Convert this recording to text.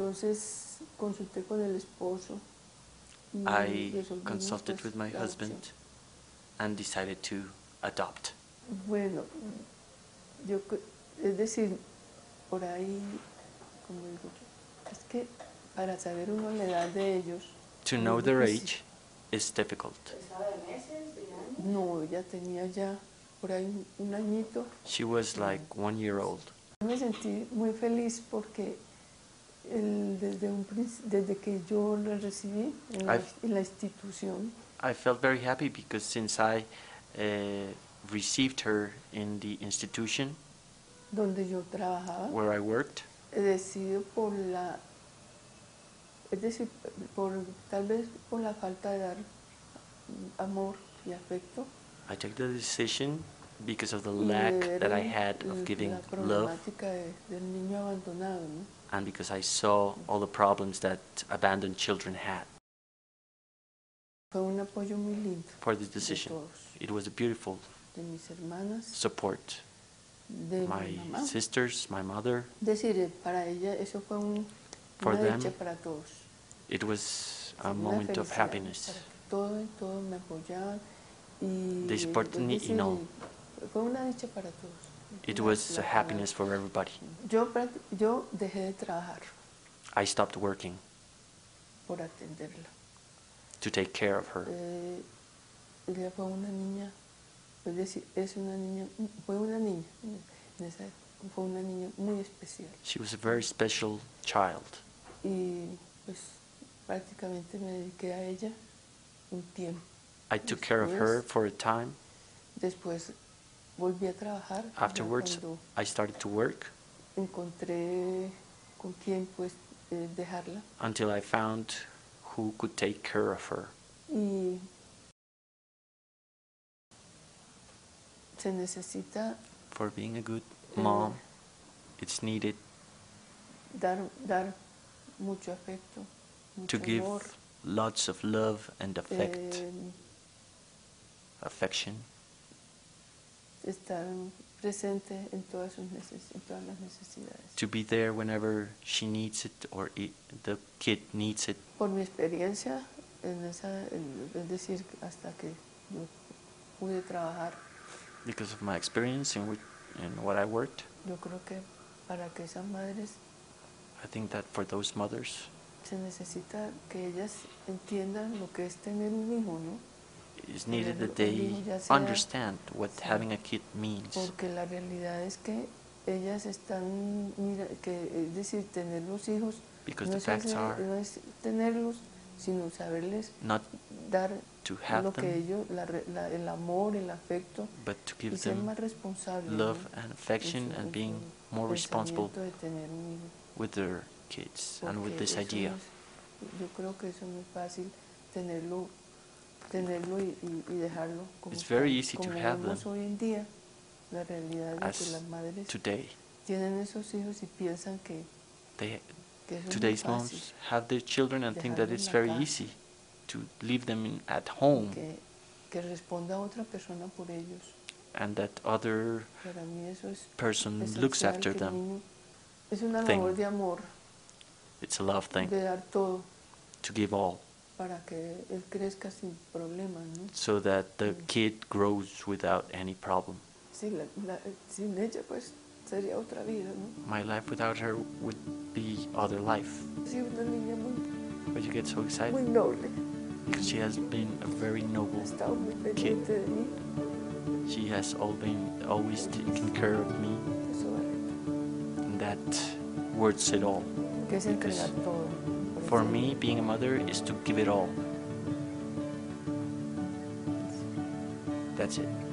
Entonces consulté con el esposo. I consulted with my husband and decided to adopt. Bueno, yo, es decir, por ahí, como digo es que para saber uno la edad de ellos, To know their age is difficult. no, ella tenía ya por ahí un, un añito. She was like one year old. Me sentí muy feliz porque el- desde, un, desde que yo recibí en la, I've- en la institución, I felt very happy because since I uh, received her in the institution donde yo trabajaba, where I worked, he decidido por la, es decir, por, tal vez por la falta de dar amor y afecto, I took the decision because of the lack that I had of giving love problemática de- del niño abandonado, ¿no? and because I saw all the problems that abandoned children had Fue un apoyo muy lindo for this decision. It was a beautiful de mis hermanas, support. My sisters, my mother, eh, para ella eso fue un, For them, it was a moment of happiness. para que Todo, todos me apoyaban y They supported me in all. Fue una dicha para todos. It was a happiness for everybody. Yo, yo dejé de trabajar I stopped working por atenderla. to take care of her. Eh, ella fue una niña, es decir, es una niña, fue una niña, en esa fue una niña muy especial. She was a very special child. Y pues prácticamente me dediqué a ella un tiempo. I took care of her for a time. Después Afterwards, I started to work encontré con quién pues eh, dejarla until I found who could take care of her. y se necesita For being a good eh, mom, it's needed dar dar mucho afecto to give lots of love and affect, eh, affection, estar presente en todas sus neces- en todas las necesidades to be there whenever she needs it or it, the kid needs it. por mi experiencia en esa en- es decir hasta que yo pude trabajar Because of my experience in, which, in what I worked, yo creo que para que esas madres I think that for those mothers, se necesita que ellas entiendan lo que es tener un hijo, ¿no? It's needed that they hijo, ya sea- understand what having a kid means. Porque la realidad es que ellas están, mira, que es decir, tener los hijos Because no the facts are no es tenerlos, sino saberles not dar to have lo que them, ellos, la la- el amor, el afecto, but to y give ser them más responsable. love ¿no? and affection and being more responsible pensamiento de tener un hijo. with their kids and with this idea. es- yo creo que eso no es fácil tenerlo tenerlo y, y- y dejarlo como, It's very easy to como have vemos them hoy en día la realidad es que as las madres Today, tienen esos hijos y piensan que, they que eso today's es muy fácil moms have their children and think that it's very easy to leave them in, at home que, que responda otra persona por ellos and that other para mí eso es person looks after them. es una thing. labor de amor It's a love thing de dar todo to give all para que él crezca sin problemas ¿no? so that the kid grows without any problem. La- la- sin ella pues sería otra vida, ¿no? My life without her would be other life. Sí, una niña muy, But you get so muy excited noble, because she has been a very noble muy kid. de mí, She has all been always taken care of me, eso vale, and that words it all. que es Because entregar todo. For me, being a mother is to give it all. That's it.